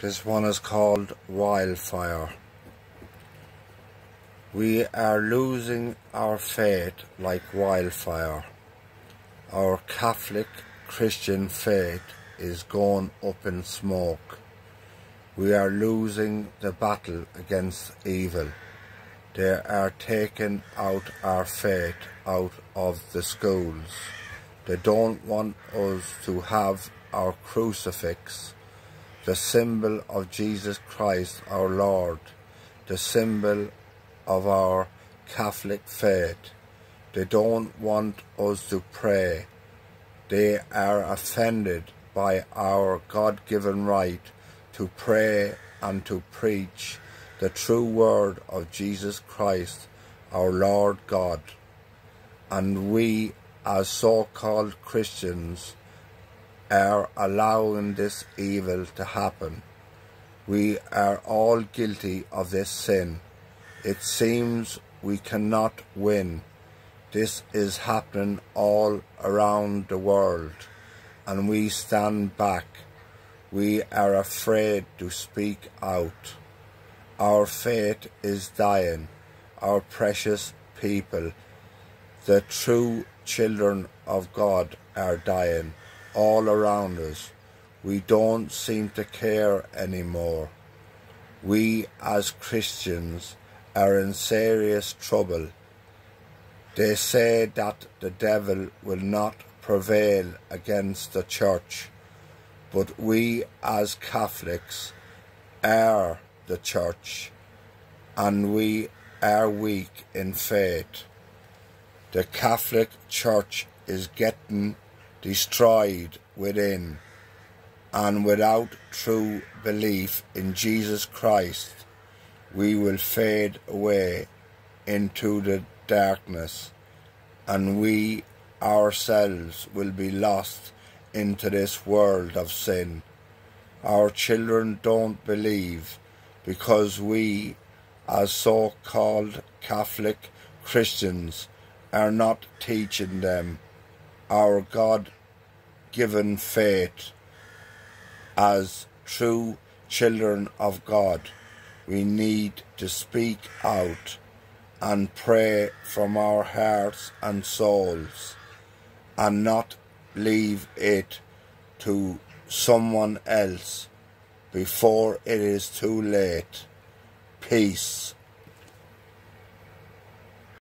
This one is called Wildfire. We are losing our faith like wildfire. Our Catholic Christian faith is gone up in smoke. We are losing the battle against evil. They are taking out our faith out of the schools. They don't want us to have our crucifix the symbol of Jesus Christ our Lord, the symbol of our Catholic faith. They don't want us to pray. They are offended by our God given right to pray and to preach the true word of Jesus Christ, our Lord God. And we, as so called Christians, are allowing this evil to happen. We are all guilty of this sin. It seems we cannot win. This is happening all around the world and we stand back. We are afraid to speak out. Our faith is dying. Our precious people, the true children of God, are dying all around us. We don't seem to care anymore. We as Christians are in serious trouble. They say that the devil will not prevail against the church, but we as Catholics are the church and we are weak in faith. The Catholic Church is getting destroyed within, and without true belief in Jesus Christ, we will fade away into the darkness, and we ourselves will be lost into this world of sin. Our children don't believe because we, as so called Catholic Christians, are not teaching them our God given faith as true children of God. We need to speak out and pray from our hearts and souls and not leave it to someone else before it is too late. Peace.